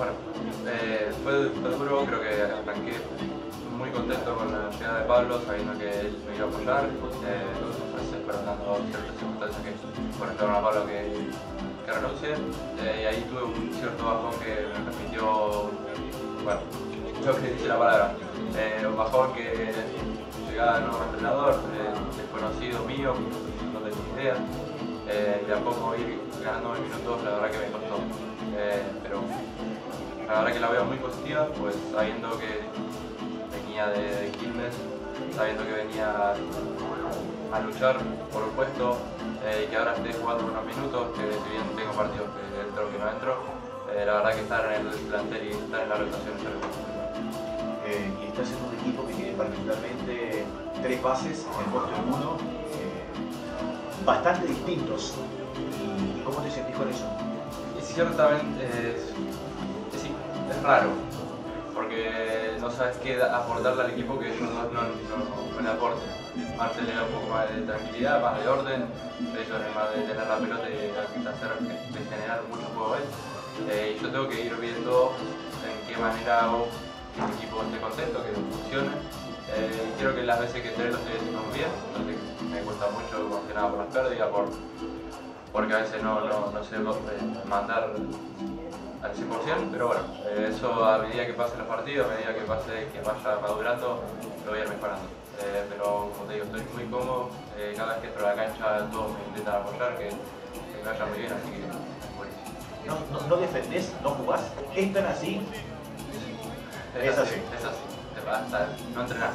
Bueno, eh, fue, fue, duro, creo que arranqué muy contento con la llegada de Pablo, sabiendo que él me iba a apoyar. Eh, pues dando ciertas circunstancias que conectaron a Pablo que, que renuncie. Eh, y ahí tuve un cierto bajón que me permitió, bueno, yo que dice la palabra, eh, un bajón que llegaba el nuevo entrenador, desconocido mío, no tenía idea. Eh, y tampoco ir ganando minutos, la verdad que me costó. pero la verdad que la veo muy positiva, pues sabiendo que venía de, de Quilmes, sabiendo que venía a luchar por el puesto eh, y que ahora esté jugando unos minutos, que si bien tengo partidos que entro que no entro, eh, la verdad que estar en el plantel y estar en la rotación es algo muy Eh, y estás en un equipo que tiene particularmente tres bases en el puesto de uno, eh, bastante distintos. ¿Y, y cómo te sentís con eso? Y ciertamente raro, porque no sabes qué aportarle al equipo que ellos no, no, no, no. Marcel le da un poco más de tranquilidad, más de orden, ellos además de tener la pelota de, hacer, de generar mucho juego él. Eh, yo tengo que ir viendo en qué manera hago que el equipo esté contento, que funcione. Eh, creo que las veces que entré lo estoy haciendo muy bien, entonces me cuesta mucho más por las pérdidas, por, porque a veces no, no, no sé eh, mandar al 100%, pero bueno, eso a medida que pasen los partidos, a medida que pase que vaya madurando, lo voy a ir mejorando. Eh, pero como te digo, estoy muy cómodo, eh, cada vez que entro a la cancha todos me intentan apoyar, que, que me vaya muy bien, así que buenísimo. ¿No, no, no defendés? ¿No jugás? ¿Es tan así? Es así. Es así, te no entrenás.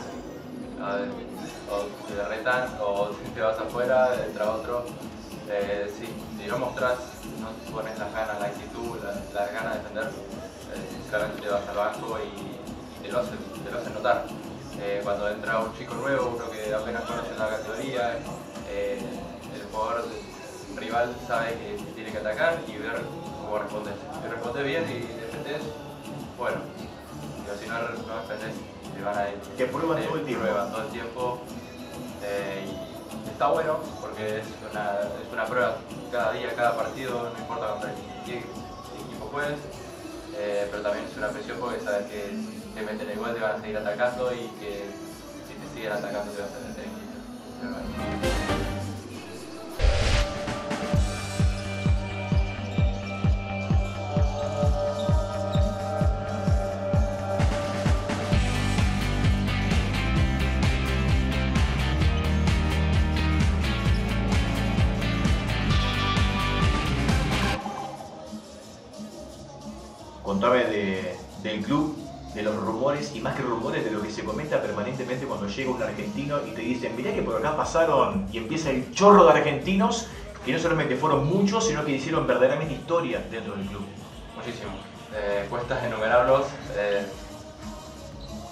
A ver, O te retan, o te vas afuera, entra otro. Eh, si no mostrás, no pones las ganas, la actitud, la- las ganas de defender, eh, te vas al banco y te lo hacen, te lo hacen notar. Eh, cuando entra un chico nuevo, uno que apenas conoce la categoría, eh, el jugador rival sabe que tiene que atacar y ver cómo respondes. Si respondes bien y defendés, bueno. Si no, no defendés, te van a ir. Te todo el tiempo. prueban todo el tiempo. Eh, y está bueno porque es una, es una prueba cada día, cada partido, no importa contra qué equipo juegues. Eh, pero también es una presión porque sabes que si te meten igual te van a seguir atacando y que si te siguen atacando te vas a tener que Contame de- del club, de los rumores y más que rumores de lo que se comenta permanentemente cuando llega un argentino y te dicen, mirá que por acá pasaron y empieza el chorro de argentinos que no solamente fueron muchos, sino que hicieron verdaderamente historia dentro del club. Muchísimo. Eh, cuesta enumerarlos, eh,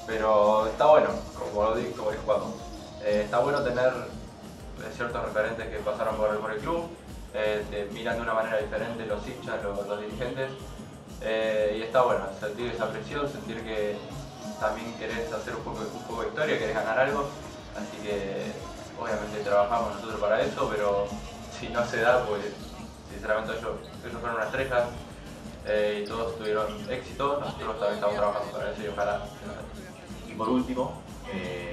pero está bueno, como lo di- como dijo. Eh, está bueno tener eh, ciertos referentes que pasaron por el, club, te miran de una manera diferente los hinchas, los dirigentes, eh, y está bueno sentir esa presión, sentir que también querés hacer un poco, de historia, querés ganar algo, así que obviamente trabajamos nosotros para eso, pero si no se da, pues sinceramente ellos, ellos fueron una estrella, eh, y todos tuvieron éxito, nosotros también estamos trabajando para eso y ojalá. Y por último, eh,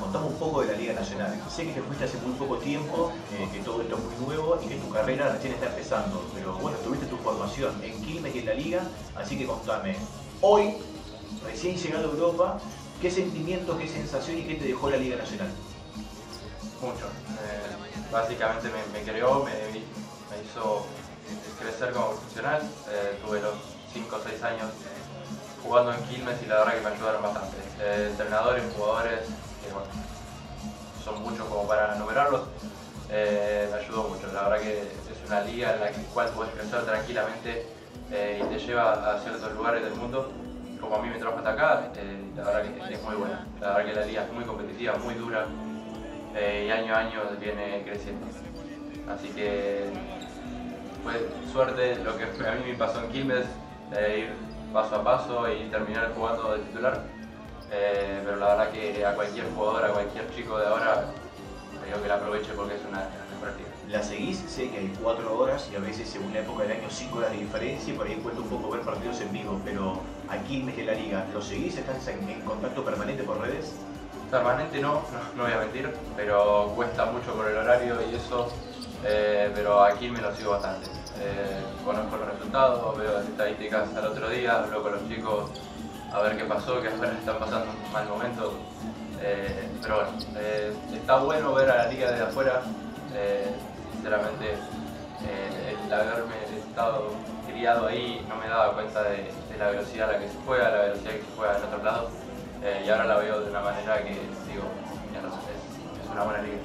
contame un poco de la Liga Nacional. Sé que te fuiste hace muy poco tiempo, eh, que todo esto es muy nuevo y que tu carrera recién está empezando, pero bueno, tuviste tu formación en Quilmes y en la Liga, así que contame, hoy, recién llegado a Europa, ¿qué sentimientos, qué sensación y qué te dejó la Liga Nacional? mucho. Eh, básicamente me, creó, me, hizo crecer como profesional. Eh, tuve los 5 o 6 años jugando en Quilmes y la verdad que me ayudaron bastante. Eh, entrenadores, jugadores, son muchos como para enumerarlos, eh, me ayudó mucho. La verdad que es una liga en la cual puedes crecer tranquilamente eh, y te lleva a ciertos lugares del mundo. Como a mí me trajo hasta acá, eh, la verdad que es muy buena. La verdad que la liga es muy competitiva, muy dura y año a año viene creciendo. Así que fue suerte lo que a mí me pasó en Quilmes, ir paso a paso y terminar jugando de titular. Eh, pero la verdad que a cualquier jugador, a cualquier chico de ahora, le digo que la aproveche porque es una de las mejores ligas. ¿La seguís? Sé que hay cuatro horas y a veces según la época del año cinco horas de diferencia y por ahí cuesta un poco ver partidos en vivo, pero aquí en la Liga, ¿lo seguís? ¿Estás en, en contacto permanente por redes? Permanente no, no, voy a mentir, pero cuesta mucho por el horario y eso, eh, pero aquí me lo sigo bastante. Eh, conozco los resultados, veo las estadísticas al otro día, hablo con los chicos a ver qué pasó, que ahora están pasando un mal momento. Eh, pero bueno, está bueno ver a la liga desde afuera. sinceramente, el haberme estado criado ahí no me daba cuenta de, la velocidad a la que se juega, la velocidad que se juega en otros lados. Eh, y ahora la veo de una manera que digo, es una buena liga.